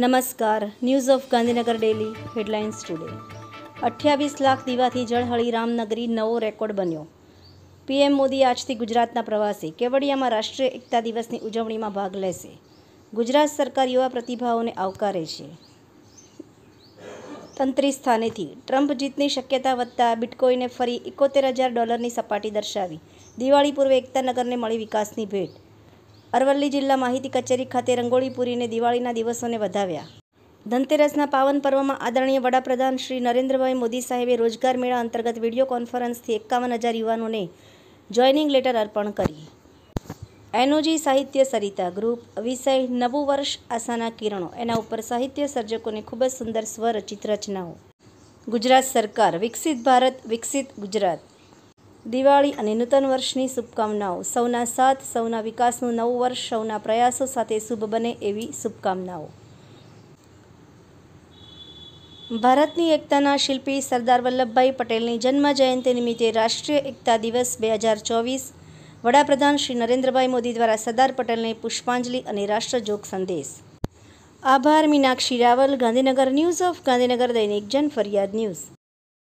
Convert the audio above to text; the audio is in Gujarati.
નમસ્કાર news of Gandhinagar daily headlines today અઠ્યાવીસ લાખ દીવાથી જળહળી રામનગરી નવો રેકોર્ડ બન્યો. પીએમ મોદી આજથી ગુજરાતના પ્રવાસી, કેવડિયામાં રાષ્ટ્રીય એકતા દિવસની ઉજવણીમાં ભાગ લેશે. ગુજરાત સરકાર યુવા પ્રતિભાઓને આવકારે છે. તંત્રી સ્થાનેથી, ટ્રમ્પ જીતની શક્યતા વધતા બિટકોઈને ફરી એકોતેર હજાર ડોલરની સપાટી દર્શાવી. દિવાળી પૂર્વે એકતાનગરને મળી વિકાસની ભેટ. અરવલ્લી જિલ્લા માહિતી કચેરી ખાતે રંગોળી પૂરીને દિવાળીના દિવસોને વધાવ્યા. ધનતેરસના પાવન પર્વમાં આદરણીય વડાપ્રધાન શ્રી નરેન્દ્રભાઈ મોદી સાહેબે રોજગાર મેળા અંતર્ગત વીડિયો કોન્ફરન્સથી એકાવન હજાર યુવાનોને જોઇનિંગ લેટર અર્પણ કરી. એનોજી સાહિત્ય સરિતા ગ્રુપ, વિષય નવું વર્ષ આશાના કિરણો, એના ઉપર સાહિત્ય સર્જકોને ખૂબ જ સુંદર સ્વરચિત રચનાઓ. ગુજરાત સરકાર, વિકસિત ભારત, વિકસિત ગુજરાત. દિવાળી અને નૂતન વર્ષની શુભકામનાઓ. સૌના સાથ, સૌના વિકાસનું નવું વર્ષ, સૌના પ્રયાસો સાથે શુભ બને એવી શુભકામનાઓ. ભારતની એકતાના શિલ્પી સરદાર વલ્લભભાઈ પટેલની જન્મ જયંતિ નિમિત્તે રાષ્ટ્રીય એકતા દિવસ બે હજાર ચોવીસ. વડાપ્રધાન શ્રી નરેન્દ્રભાઈ મોદી દ્વારા સરદાર પટેલને પુષ્પાંજલિ અને રાષ્ટ્રજોગ સંદેશ. આભાર, મીનાક્ષી રાવલ, ગાંધીનગર ન્યૂઝ ઓફ ગાંધીનગર દૈનિક જન ફરિયાદ ન્યૂઝ.